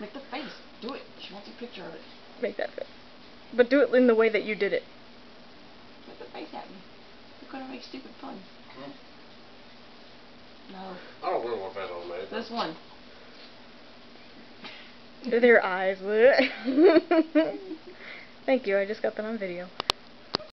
Make the face. Do it. She wants a picture of it. Make that face. But do it in the way that you did it. Make the face at me. You're gonna make stupid puns. Hmm. No. I don't really want that on me. This one. Their eyes. Thank you, I just got that on video.